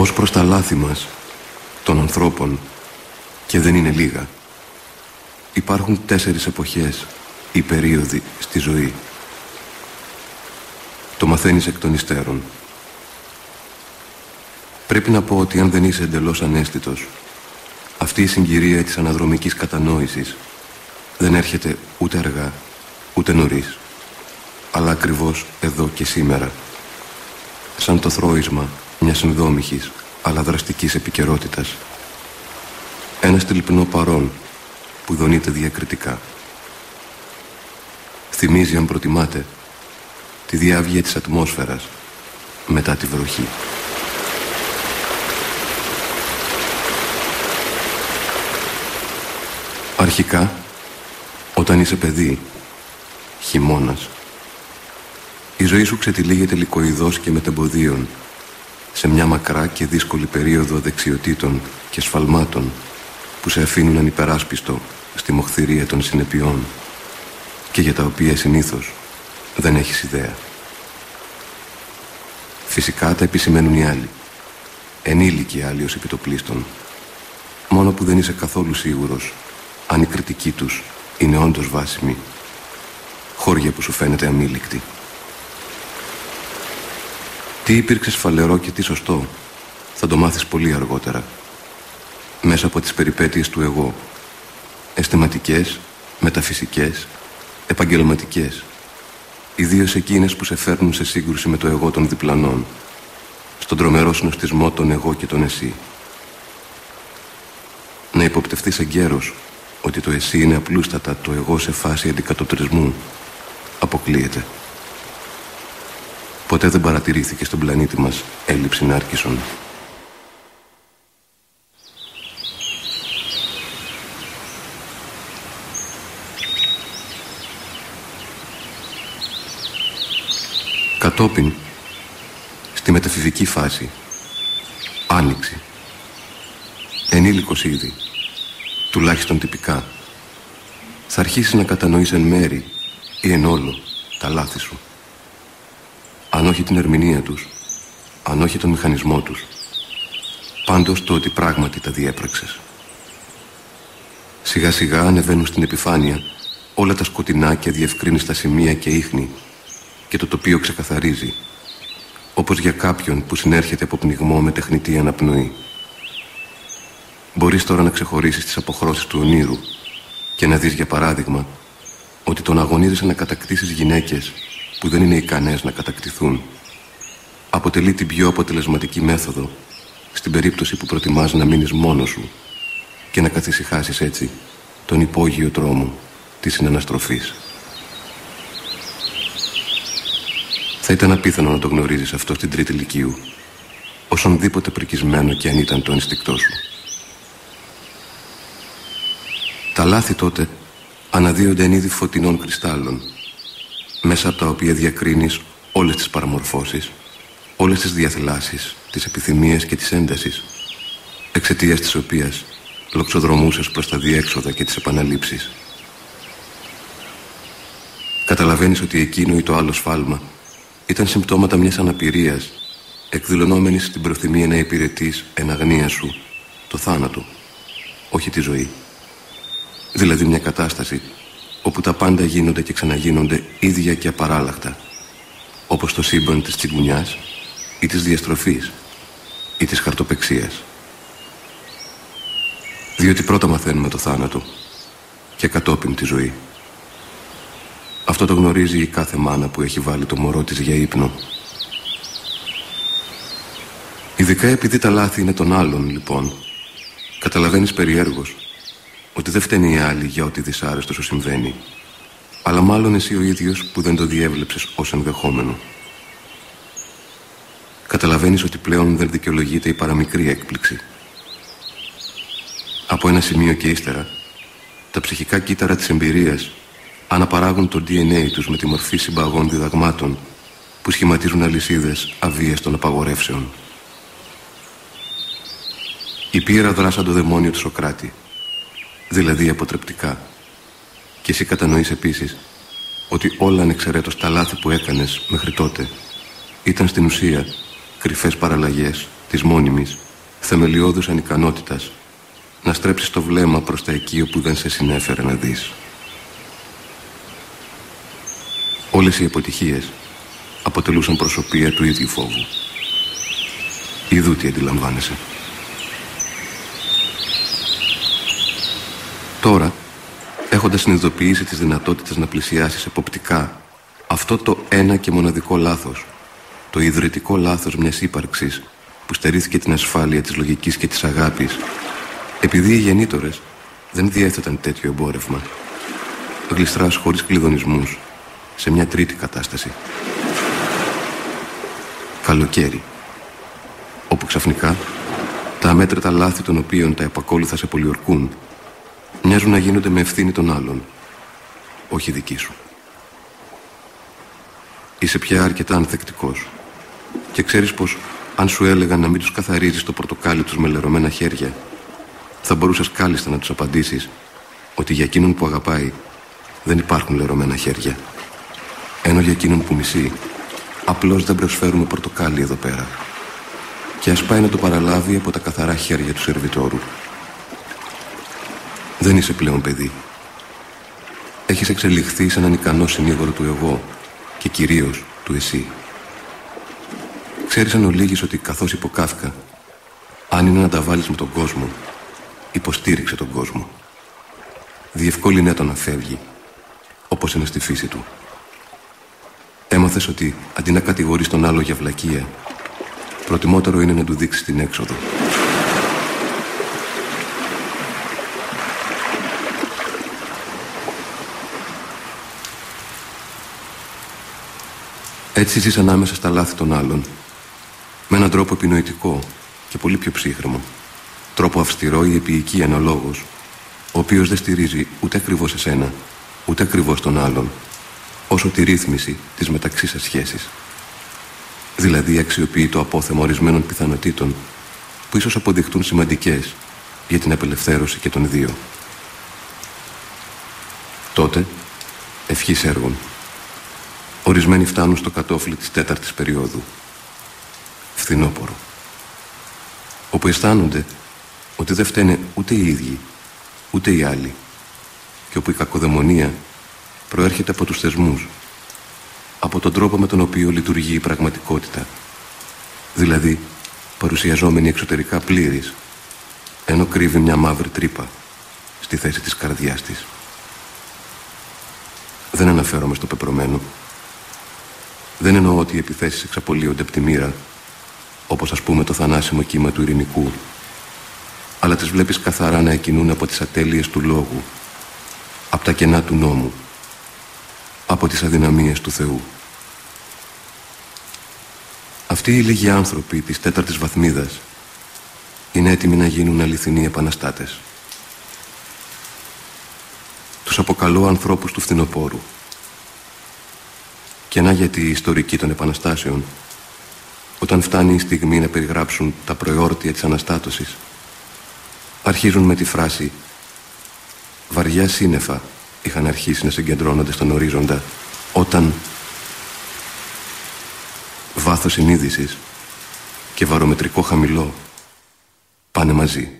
Ως προς τα λάθη μας, των ανθρώπων, και δεν είναι λίγα, υπάρχουν τέσσερις εποχές ή περίοδοι στη ζωή. Το μαθαίνεις εκ των υστέρων. Πρέπει να πω ότι αν δεν είσαι εντελώς ανέστητος, αυτή η συγκυρία της αναδρομικής κατανόησης δεν έρχεται ούτε αργά, ούτε νωρίς, αλλά ακριβώς εδώ και σήμερα, σαν το θρόισμα μιας ενδόμηχης αλλά δραστικής επικαιρότητας. Ένα στυλπνό παρόν που δονείται διακριτικά. Θυμίζει αν προτιμάτε τη διάβγεια της ατμόσφαιρας μετά τη βροχή. Αρχικά, όταν είσαι παιδί, χειμώνας, η ζωή σου ξετυλίγεται λικοειδώς και μετεμποδίων σε μια μακρά και δύσκολη περίοδο δεξιοτήτων και σφαλμάτων που σε αφήνουν ανυπεράσπιστο στη μοχθηρία των συνεπειών και για τα οποία συνήθως δεν έχεις ιδέα. Φυσικά τα επισημαίνουν οι άλλοι. Ενήλικοι άλλοι ως επιτοπλίστων. Μόνο που δεν είσαι καθόλου σίγουρος αν η κριτική τους είναι όντως βάσιμη. Χώρια που σου φαίνεται αμήλικτη. Τι υπήρξες σφαλερό και τι σωστό θα το μάθεις πολύ αργότερα. Μέσα από τις περιπέτειες του εγώ. Αισθηματικές, μεταφυσικές, επαγγελματικές. Ιδίως εκείνες που σε φέρνουν σε σύγκρουση με το εγώ των διπλανών. Στον τρομερό συνοστισμό των εγώ και των εσύ. Να υποπτευτείς εγκαίρος ότι το εσύ είναι απλούστατα το εγώ σε φάση αντικατοπτρισμού. Αποκλείεται. Ποτέ δεν παρατηρήθηκε στον πλανήτη μας έλλειψη νάρκησων. Κατόπιν, στη μεταφυσική φάση, άνοιξη, ενήλικος ήδη, τουλάχιστον τυπικά, θα αρχίσει να κατανοείς εν μέρη ή εν όλο τα λάθη σου αν όχι την ερμηνεία τους, αν όχι τον μηχανισμό τους. Πάντως το ότι πράγματι τα διέπραξες. Σιγά σιγά ανεβαίνουν στην επιφάνεια όλα τα σκοτεινά και διευκρίνηστα σημεία και ίχνη και το τοπίο ξεκαθαρίζει, όπως για κάποιον που συνέρχεται από πνιγμό με τεχνητή αναπνοή. Μπορείς τώρα να ξεχωρίσεις τις αποχρώσεις του ονείρου και να δεις για παράδειγμα ότι τον αγωνίζεσαι να κατακτήσεις γυναίκες που δεν είναι ικανές να κατακτηθούν αποτελεί την πιο αποτελεσματική μέθοδο στην περίπτωση που προτιμάς να μείνεις μόνος σου και να καθησυχάσεις έτσι τον υπόγειο τρόμο της συναναστροφής. Θα ήταν απίθανο να το γνωρίζεις αυτό στην τρίτη ηλικίου δίποτε πρικισμένο και αν ήταν το ενστικτό σου. Τα λάθη τότε αναδύονται εν είδη φωτεινών κρυστάλλων μέσα από τα οποία διακρίνεις όλες τις παραμορφώσεις, όλες τις διαθελάσεις, τις επιθυμίες και τις έντασης, εξαιτίας της οποίας λοξοδρομούσες προς τα διέξοδα και τις επαναλήψεις. Καταλαβαίνεις ότι εκείνο ή το άλλο σφάλμα ήταν συμπτώματα μιας αναπηρίας, εκδηλωνόμενης στην προθυμία να υπηρετείς εν αγνία σου το θάνατο, όχι τη ζωή. Δηλαδή μια κατάσταση όπου τα πάντα γίνονται και ξαναγίνονται ίδια και απαράλλαχτα, όπως το σύμπαν της τσιγκουνιάς ή της διαστροφής ή της χαρτοπεξίας. Διότι πρώτα μαθαίνουμε το θάνατο και κατόπιν τη ζωή. Αυτό το γνωρίζει η κάθε μάνα που έχει βάλει το μωρό της για ύπνο. Ειδικά επειδή τα λάθη είναι των άλλων, λοιπόν, καταλαβαίνεις περιέργως ότι δεν φταίνει οι άλλοι για ό,τι δυσάρεστος σου συμβαίνει, αλλά μάλλον εσύ ο ίδιος που δεν το διέβλεψες ως ενδεχόμενο. Καταλαβαίνεις ότι πλέον δεν δικαιολογείται η παραμικρή έκπληξη. Από ένα σημείο και ύστερα, τα ψυχικά κύτταρα της εμπειρίας αναπαράγουν το DNA τους με τη μορφή συμπαγών διδαγμάτων που σχηματίζουν αλυσίδες αβίας των απαγορεύσεων. Η πείρα δράσαν το δαιμόνιο του Σοκράτη δηλαδή αποτρεπτικά. Και εσύ κατανοείς επίσης ότι όλα ανεξαιρέτως τα λάθη που έκανες μέχρι τότε ήταν στην ουσία κρυφές παραλλαγές της μόνιμης, θεμελιώδους ανικανότητας να στρέψεις το βλέμμα προς τα εκεί όπου δεν σε συνέφερε να δεις. Όλες οι αποτυχίες αποτελούσαν προσωπία του ίδιου φόβου. Ιδού τι αντιλαμβάνεσαι. Τώρα, έχοντας συνειδητοποιήσει τις δυνατότητες να πλησιάσεις εποπτικά αυτό το ένα και μοναδικό λάθος, το ιδρυτικό λάθος μιας ύπαρξης που στερήθηκε την ασφάλεια της λογικής και της αγάπης, επειδή οι γεννήτορες δεν διέθεταν τέτοιο εμπόρευμα. Γλιστράς χωρίς κλειδονισμούς, σε μια τρίτη κατάσταση. Καλοκαίρι, όπου ξαφνικά τα αμέτρητα λάθη των οποίων τα επακόλουθα σε πολιορκούν μοιάζουν να γίνονται με ευθύνη των άλλων, όχι δική σου. Είσαι πια αρκετά ανθεκτικός και ξέρεις πως αν σου έλεγαν να μην τους καθαρίζεις το πορτοκάλι τους με λερωμένα χέρια θα μπορούσες κάλλιστα να τους απαντήσεις ότι για εκείνον που αγαπάει δεν υπάρχουν λερωμένα χέρια ενώ για εκείνον που μισεί απλώς δεν προσφέρουμε πορτοκάλι εδώ πέρα και ας πάει να το παραλάβει από τα καθαρά χέρια του σερβιτόρου. Δεν είσαι πλέον παιδί. Έχεις εξελιχθεί σε έναν ικανό συνήγορο του εγώ και κυρίως του εσύ. Ξέρεις αν ολίγης ότι καθώς υποκάφηκα, αν είναι να τα βάλεις με τον κόσμο, υποστήριξε τον κόσμο. Διευκόλυνε τον να φεύγει, όπως είναι στη φύση του. Έμαθες ότι αντί να κατηγορείς τον άλλο για βλακεία, προτιμότερο είναι να του δείξεις την έξοδο. Έτσι ζεις ανάμεσα στα λάθη των άλλων, με έναν τρόπο επινοητικό και πολύ πιο ψύχρεμο. Τρόπο αυστηρό ή επίοικη αναλόγως, ο οποίος δεν στηρίζει ούτε ακριβώς εσένα, ούτε ακριβώς τον άλλον, όσο τη ρύθμιση της μεταξύ σας σχέσης. Δηλαδή αξιοποιεί το απόθεμα ορισμένων πιθανότητων που ίσως αποδειχτούν σημαντικές για την απελευθέρωση και των δύο. Τότε, ευχής έργων. Ορισμένοι φτάνουν στο κατόφλι της τέταρτης περίοδου. Φθινόπορο. Όπου αισθάνονται ότι δεν φταίνε ούτε οι ίδιοι, ούτε οι άλλοι. Και όπου η κακοδαιμονία προέρχεται από τους θεσμούς, από τον τρόπο με τον οποίο λειτουργεί η πραγματικότητα. Δηλαδή, παρουσιαζόμενη εξωτερικά πλήρης, ενώ κρύβει μια μαύρη τρύπα στη θέση της καρδιάς της. Δεν αναφέρομαι στο πεπρωμένο. Δεν εννοώ ότι οι επιθέσεις εξαπολύονται από τη μοίρα, όπως ας πούμε το θανάσιμο κύμα του ειρηνικού, αλλά τις βλέπεις καθαρά να εκκινούν από τις ατέλειες του λόγου, από τα κενά του νόμου, από τις αδυναμίες του Θεού. Αυτοί οι λίγοι άνθρωποι της τέταρτης βαθμίδας είναι έτοιμοι να γίνουν αληθινοί επαναστάτες. Τους αποκαλώ ανθρώπους του φθινοπόρου. Και να γιατί οι ιστορικοί των επαναστάσεων, όταν φτάνει η στιγμή να περιγράψουν τα προεόρτια της Αναστάτωσης, αρχίζουν με τη φράση «Βαριά σύννεφα είχαν αρχίσει να συγκεντρώνονται στον ορίζοντα όταν βάθος συνείδησης και βαρομετρικό χαμηλό πάνε μαζί.